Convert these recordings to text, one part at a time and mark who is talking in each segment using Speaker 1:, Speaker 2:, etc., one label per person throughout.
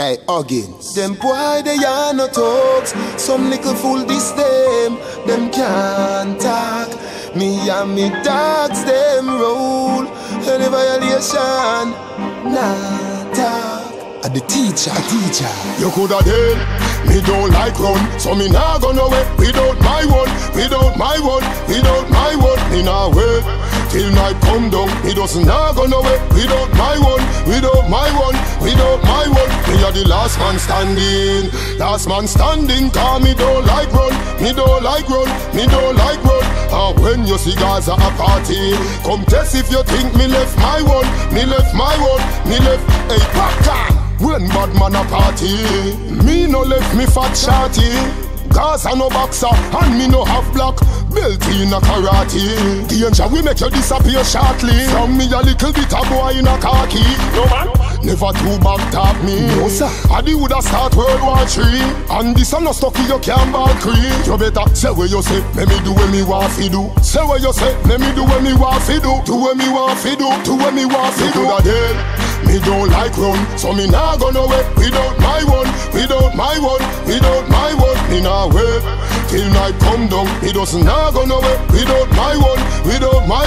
Speaker 1: Hey, Huggins.
Speaker 2: Them boy they are no talks. Some little fool this them. Them can't talk. Me and me dogs them roll. Any violation, nah talk.
Speaker 1: A the teacher, teacher.
Speaker 3: You coulda dead, me don't like run So me nah go nowhere without my one Without my one, without my one Me nah wait till night come down Me doesn't nah go nowhere without my one Without my one, without my one Me are the last man standing Last man standing Cause me don't like run Me don't like run, me don't like run And when you see Gaza a party Come test if you think me left my one Me left my one, me left Hey, popcorn when bad man a party, me no left me fat shorty. Gaza no boxer and me no half black belt in a karate. Danger we make you disappear shortly. From me a little bit a boy in a khaki. No man. Never too back talk me.
Speaker 1: No sir.
Speaker 3: I the woulda start World War Three. And this a no stucky you can't ball cream. You better say what you say, let me do what me want fi do. Say what you say, let me do what me want fi do. Do what me want fi do. Do what me want fi do. You dead. Me don't like run, so me nah go nowhere without my one, without my one, without my one. Me nah wait till night come down. Me doesn't nah go nowhere without my one, without my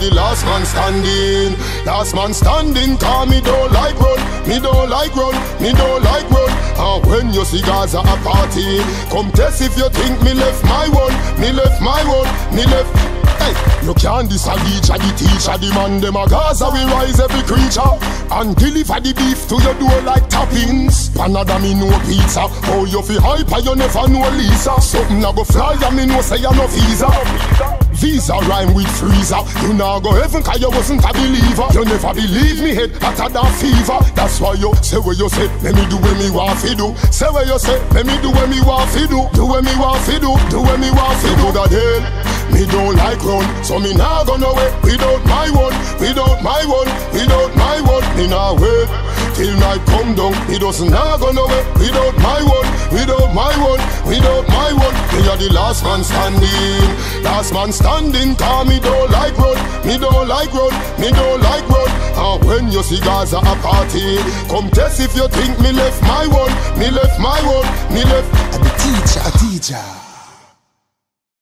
Speaker 3: the last man standing, last man standing. Cause me don't like run, me don't like run, me don't like run. And when you see Gaza a party, come test if you think me left my one, me left my one, me left. Hey, you can't disagree, the teacher, the man, them a Gaza, we rise every creature and deliver the beef to your door like toppings. Panada me no pizza, oh you feel hyper, you never know Lisa. Something a go fly, and me know say you no visa. Visa rhyme with freezer. You now go heaven cause you wasn't a believer. You never believe me head I hotter than fever. That's why you say what you say. Let me do what me want fi do. Say what you say. Let me do what me want fi do. Do what me want fi do. Do what me want fi do. That. Me don't like run, so me nah go nowhere without my one, without my one, without my one. Me nah wait till night come down. Me doesn't nah go nowhere without my one, without my one, without my one. Me are the last man standing, last man standing. Cause me don't like run, me don't like run, me don't like run. And when you see Gaza a party, come test if you think me left my one, me left my one, me left.
Speaker 1: A the teacher, a teacher.